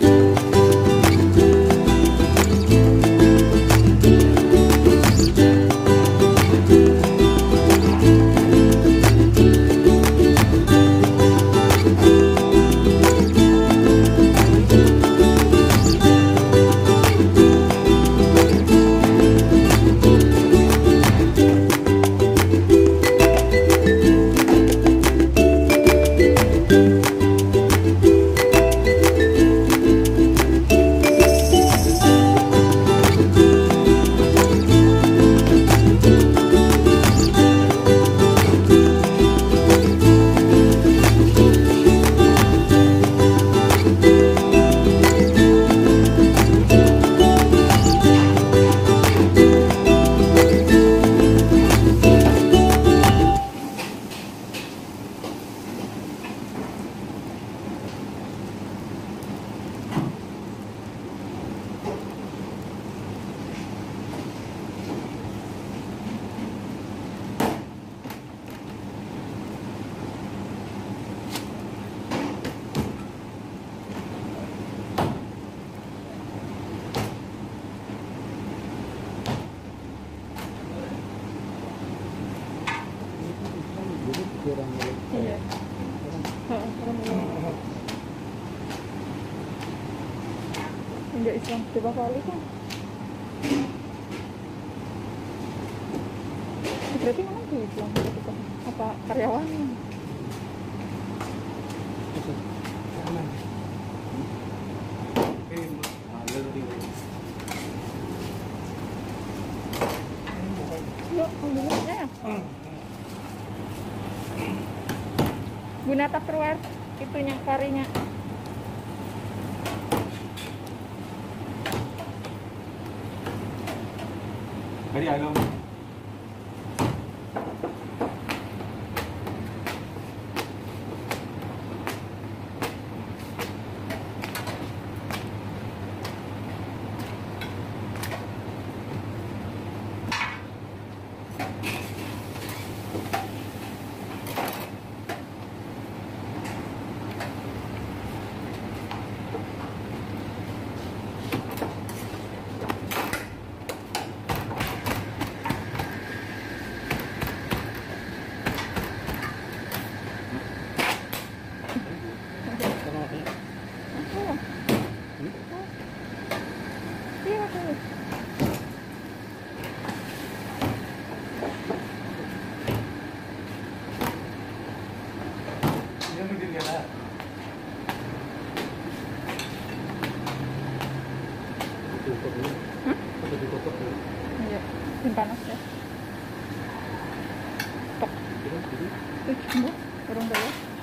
Iya. Heeh, orang mulai. Enggak Islam coba kali kan. Berarti mana tuh Islam gitu? Apa karyawan? Yuk, ambilnya ya. Guna tupperware itunya karinya. Tadi ada panas ya. Tok. Kurang dulu.